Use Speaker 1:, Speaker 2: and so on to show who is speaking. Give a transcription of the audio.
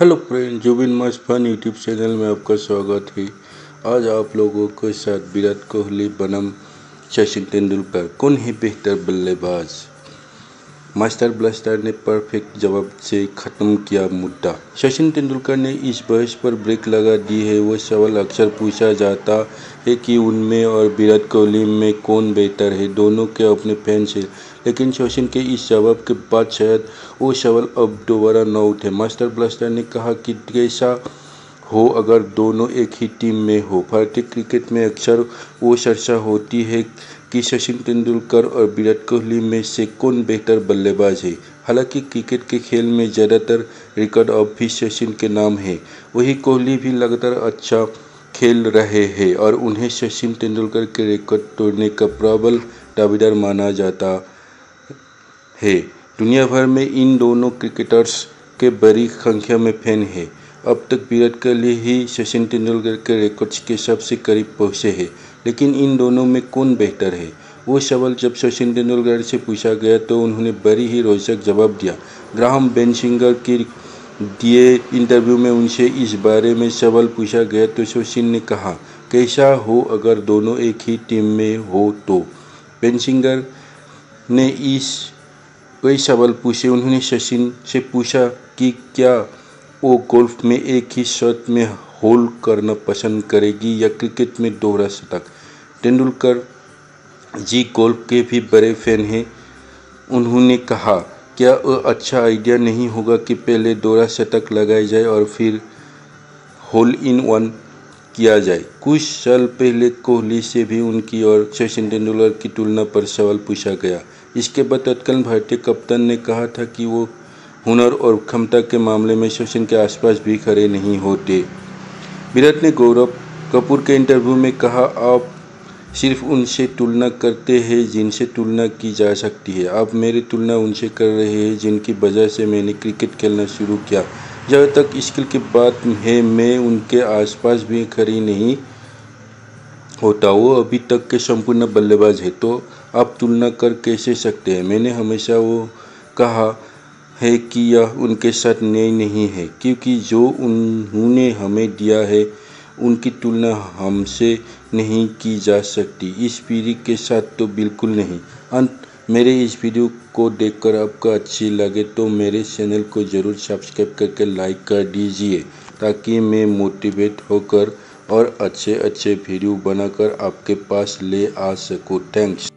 Speaker 1: Hello friend, Zubin मस्त fun YouTube channel में आपका स्वागत है। आज आप लोगों के साथ विराट कोहली, बनम, सचिन तेंदुलकर, कौन है बेहतर बल्लेबाज? मास्टर ब्लास्टर ने परफेक्ट जवाब से ख़त्म किया मुद्दा। सचिन तेंदुलकर ने इस बहस पर ब्रेक लगा दी है। वो सवाल अक्सर पूछा जाता है कि उनमें और विराट कोहली में कौन बेहतर है? दोनों के अपने फैंस हैं, लेकिन सचिन के इस जवाब के बाद शायद वो सवाल अब दोबारा न उठे। मास्टर ब्लास्टर ने कहा कि कैसा हो अगर दोनों एक ही टीम में हो? भारतीय क्रिकेट में अक्सर वो चर्चा होती है कि सचिन तेंदुलकर और विराट कोहली में से कौन बेहतर बल्लेबाज है? हालाँकि क्रिकेट के खेल में ज़्यादातर रिकॉर्ड अब भी सचिन के नाम है। वही कोहली भी लगातार अच्छा खेल रहे हैं और उन्हें सचिन तेंदुलकर के रिकॉर्ड तोड़ने का प्रबल दावेदार माना जाता है। दुनिया भर में इन दोनों क्रिकेटर्स के बड़ी संख्या में फ़ैन हैं। अब तक विराट कोहली ही सचिन तेंदुलकर के रिकॉर्ड्स के सबसे करीब पहुँचे हैं। लेकिन इन दोनों में कौन बेहतर है? वो सवाल जब सचिन तेंदुलकर से पूछा गया तो उन्होंने बड़ी ही रोचक जवाब दिया। ग्राहम बेनसिंगर की दिए इंटरव्यू में उनसे इस बारे में सवाल पूछा गया तो सचिन ने कहा, कैसा हो अगर दोनों एक ही टीम में हो तो? बेनसिंगर ने इस कई सवाल पूछे। उन्होंने सचिन से पूछा कि क्या वो गोल्फ में एक ही शर्त में होल करना पसंद करेगी या क्रिकेट में दोहरा शतक? तेंदुलकर जी गोल्फ के भी बड़े फ़ैन हैं। उन्होंने कहा, क्या अच्छा आइडिया नहीं होगा कि पहले दोहरा शतक लगाया जाए और फिर होल इन वन किया जाए? कुछ साल पहले कोहली से भी उनकी और सचिन तेंदुलकर की तुलना पर सवाल पूछा गया। इसके बाद तत्कालीन भारतीय कप्तान ने कहा था कि वो हुनर और क्षमता के मामले में सचिन के आसपास भी खड़े नहीं होते। विराट ने गौरव कपूर के इंटरव्यू में कहा, आप सिर्फ़ उनसे तुलना करते हैं जिनसे तुलना की जा सकती है। आप मेरी तुलना उनसे कर रहे हैं जिनकी वजह से मैंने क्रिकेट खेलना शुरू किया। जहाँ तक स्किल की बात है, मैं उनके आसपास भी खड़ी नहीं होता वो अभी तक के संपूर्ण बल्लेबाज है तो आप तुलना कर कैसे सकते हैं? मैंने हमेशा वो कहा है कि यह उनके साथ न्याय नहीं है, क्योंकि जो उन्होंने हमें दिया है उनकी तुलना हमसे नहीं की जा सकती। इस पीढ़ी के साथ तो बिल्कुल नहीं। अंत मेरे इस वीडियो को देखकर आपको अच्छी लगे तो मेरे चैनल को ज़रूर सब्सक्राइब करके लाइक कर दीजिए, ताकि मैं मोटिवेट होकर और अच्छे अच्छे वीडियो बनाकर आपके पास ले आ सकूँ। थैंक्स।